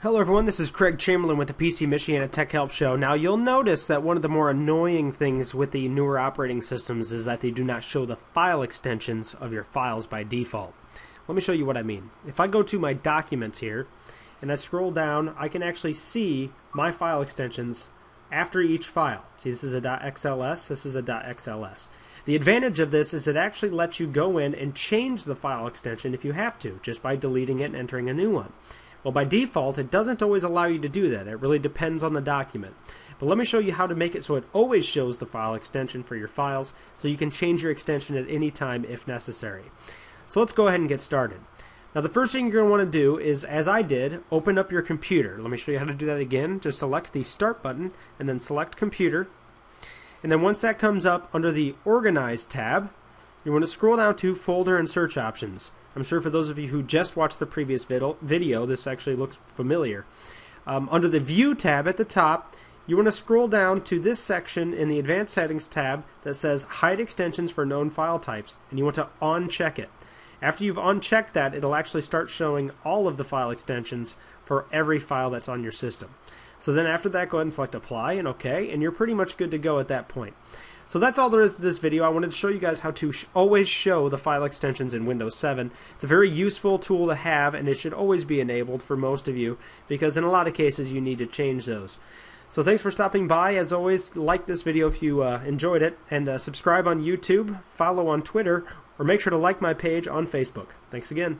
Hello everyone, this is Craig Chamberlin with the PC Michiana Tech Help Show. Now you'll notice that one of the more annoying things with the newer operating systems is that they do not show the file extensions of your files by default. Let me show you what I mean. If I go to my documents here and I scroll down, I can actually see my file extensions after each file. See this is a .xls, this is a .xls. The advantage of this is it actually lets you go in and change the file extension if you have to, just by deleting it and entering a new one. Well, by default, it doesn't always allow you to do that. It really depends on the document. But let me show you how to make it so it always shows the file extension for your files, so you can change your extension at any time if necessary. So let's go ahead and get started. Now the first thing you're going to want to do is, as I did, open up your computer. Let me show you how to do that again. Just select the Start button, and then select Computer. And then once that comes up under the Organize tab, you want to scroll down to Folder and Search Options. I'm sure for those of you who just watched the previous video, this actually looks familiar. Um, under the View tab at the top, you want to scroll down to this section in the Advanced Settings tab that says Hide Extensions for Known File Types, and you want to uncheck it. After you've unchecked that, it'll actually start showing all of the file extensions for every file that's on your system. So then after that, go ahead and select Apply and OK, and you're pretty much good to go at that point. So that's all there is to this video. I wanted to show you guys how to sh always show the file extensions in Windows 7. It's a very useful tool to have and it should always be enabled for most of you because in a lot of cases you need to change those. So thanks for stopping by. As always, like this video if you uh, enjoyed it and uh, subscribe on YouTube, follow on Twitter, or make sure to like my page on Facebook. Thanks again.